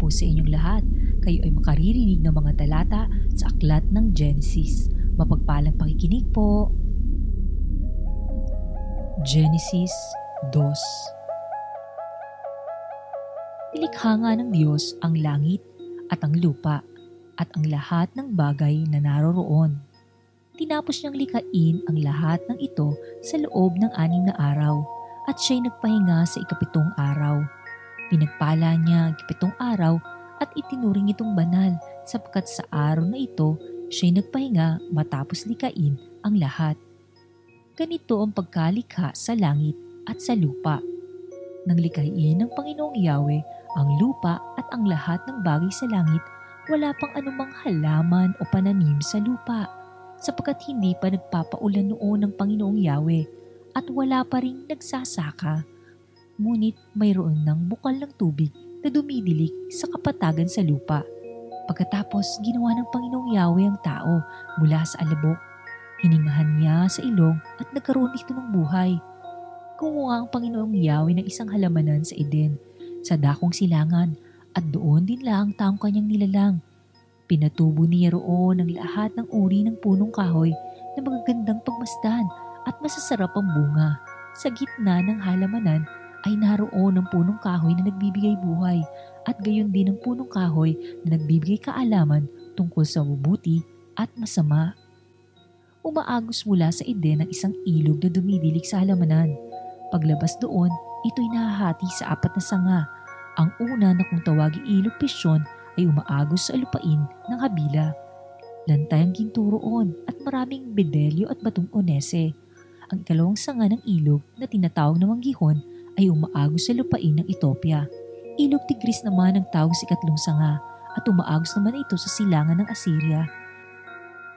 po sa inyong lahat. Kayo ay makaririnig ng mga talata sa aklat ng Genesis. Mapagpalang pakikinig po. Genesis 2 Nilikha nga ng Diyos ang langit at ang lupa at ang lahat ng bagay na naroroon. Tinapos niyang likain ang lahat ng ito sa loob ng anim na araw at siya'y nagpahinga sa ikapitong araw. Pinagpala niya ang ikapitong araw at itinuring itong banal sapagkat sa araw na ito siya'y nagpahinga matapos likain ang lahat. Ganito ang pagkalikha sa langit at sa lupa. Nang likain ng Panginoong Yahweh ang lupa at ang lahat ng bagay sa langit, wala pang anumang halaman o pananim sa lupa sapagkat hindi pa nagpapaulan noon ng Panginoong Yahweh at wala pa rin nagsasaka. Ngunit mayroon ng bukal ng tubig na dumidilik sa kapatagan sa lupa. Pagkatapos ginawa ng Panginoong Yahweh ang tao mula sa alabok. Hiningahan niya sa ilong at nagkaroon ito ng buhay. Kumuha ang Panginoong Yahweh ng isang halamanan sa Eden, sa dakong silangan, at doon din lang ang taong kanyang nilalang Pinatubo niya roon ang lahat ng uri ng punong kahoy na magagandang pagmasdan at masasarap ang bunga. Sa gitna ng halamanan ay naroon ang punong kahoy na nagbibigay buhay at gayon din ang punong kahoy na nagbibigay kaalaman tungkol sa mabuti at masama. Umaagos mula sa Eden ang isang ilog na dumidilig sa halamanan. Paglabas doon, ito'y nahahati sa apat na sanga. Ang una na kung tawaging ilog Pisyon ay umaagos sa lupain ng Habila. Lantay ang ginto at maraming bedelyo at batong onese. Ang ikalawang sanga ng ilog na tinatawag na manggihon ay umaagos sa lupain ng Ethiopia. Ilog Tigris naman ang tawag sa ikatlong sanga at umaagos naman ito sa silangan ng Assyria.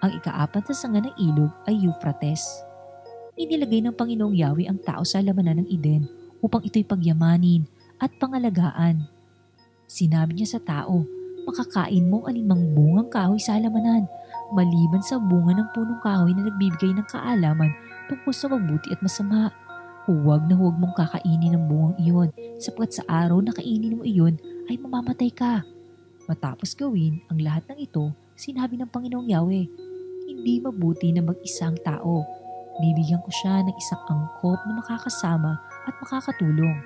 Ang ikaapat na sanga ng ilog ay Euphrates. Inilagay ng Panginoong Yahweh ang tao sa lamanan ng Eden upang ito'y pagyamanin at pangalagaan. Sinabi niya sa tao, makakain mo ang alimang bungang kahoy sa halamanan, maliban sa bunga ng punong kahoy na nagbibigay ng kaalaman tungkol sa mabuti at masama. Huwag na huwag mong kakainin ang bungang iyon sapagkat sa araw na kainin mo iyon ay mamamatay ka. Matapos gawin ang lahat ng ito, sinabi ng Panginoong Yahweh, hindi mabuti na mag-isa ang tao. Bibigyan ko siya ng isang angkop na makakasama at makakatulong.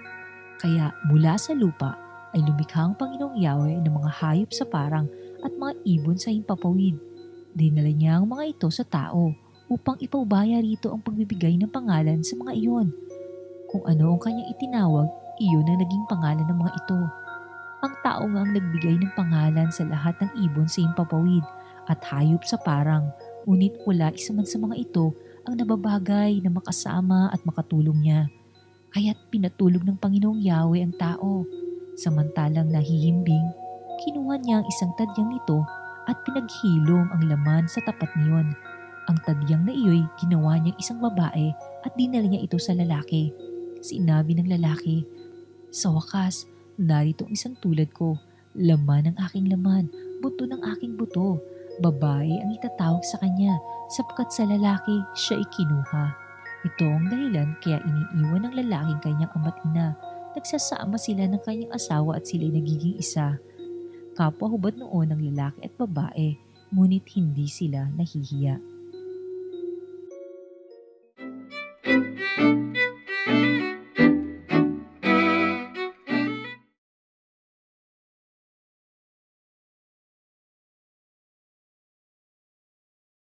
Kaya mula sa lupa ay lumikha ang Panginoong Yahweh ng mga hayop sa parang at mga ibon sa himpapawid. Dinala niya ang mga ito sa tao upang ipaubaya rito ang pagbibigay ng pangalan sa mga iyon. Kung ano ang kanyang itinawag, iyon ang naging pangalan ng mga ito. Ang tao nga ang nagbigay ng pangalan sa lahat ng ibon sa himpapawid at hayop sa parang, ngunit wala isa man sa mga ito ang nababagay na makasama at makatulong niya. Kaya't pinatulog ng Panginoong Yahweh ang tao Samantalang nahihimbing, kinuha niya ang isang tadyang nito at pinaghilom ang laman sa tapat niyon. Ang tadyang na iyo'y ginawa niyang isang babae at dinala niya ito sa lalaki. Sinabi ng lalaki, Sa wakas, narito ang isang tulad ko, laman ng aking laman, buto ng aking buto. Babae ang itatawag sa kanya sapagkat sa lalaki siya ikinuha. Ito ang dahilan kaya iniiwan ng lalaking kanyang ama't ina nagsasama sila ng kanyang asawa at sila'y nagiging isa. Kapwa hubad noon ng lalaki at babae, ngunit hindi sila nahihiya.